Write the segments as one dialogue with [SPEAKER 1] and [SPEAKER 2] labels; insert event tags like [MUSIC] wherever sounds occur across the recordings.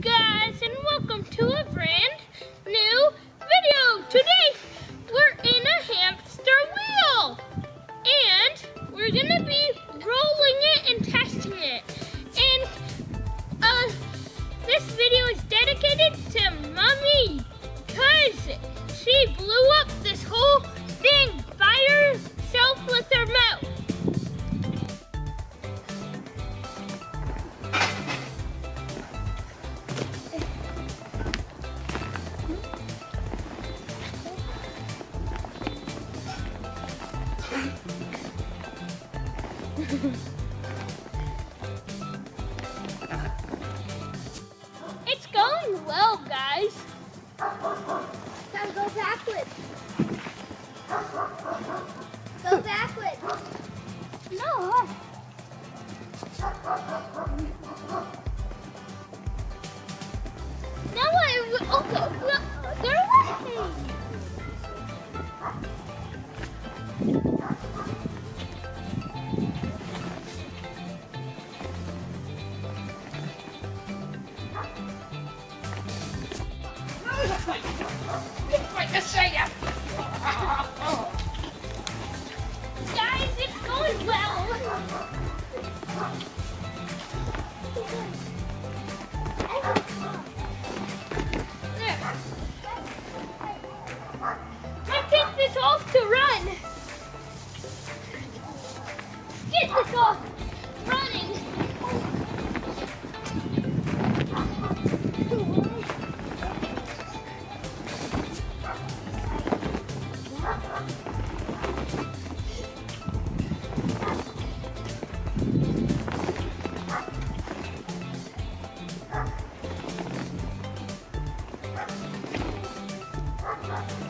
[SPEAKER 1] guys and welcome to a brand [LAUGHS] It's going well, guys.
[SPEAKER 2] Gotta go backwards. Go backwards.
[SPEAKER 1] No. Now I. Okay, well, they're away. Guys, it's going well. I this off to run. Get this off. Running. Now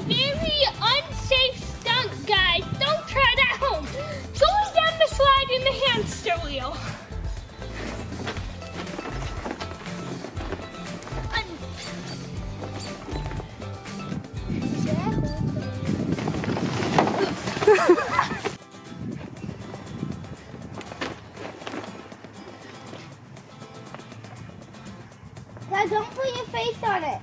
[SPEAKER 1] very unsafe stunt, guys. Don't try it at home. Going down the slide in the hamster wheel.
[SPEAKER 2] Guys, don't put your face on it.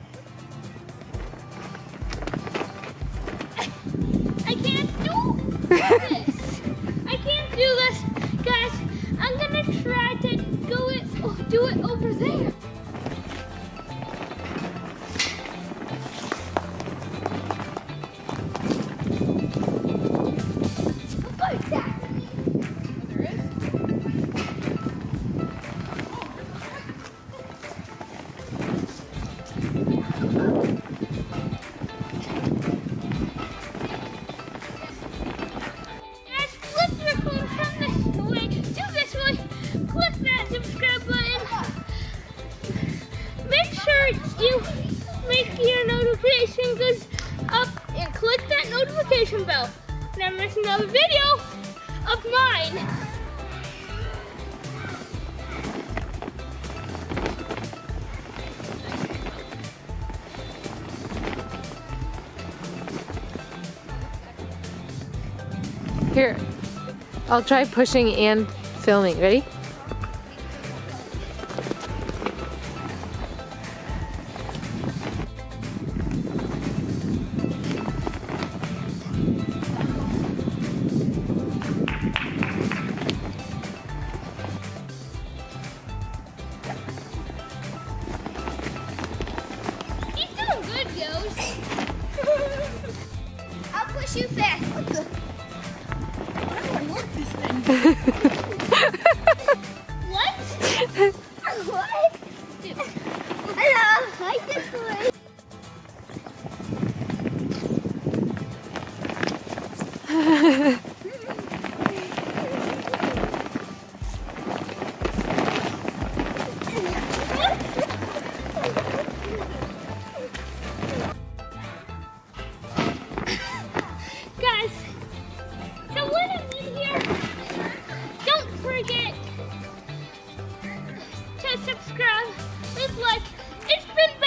[SPEAKER 1] Your notification goes up and click that notification bell. Never miss another video of mine.
[SPEAKER 3] Here, I'll try pushing and filming. Ready?
[SPEAKER 2] You fast.
[SPEAKER 1] What?
[SPEAKER 2] what? Hello. Hi, this way.
[SPEAKER 1] to subscribe, please like. It's been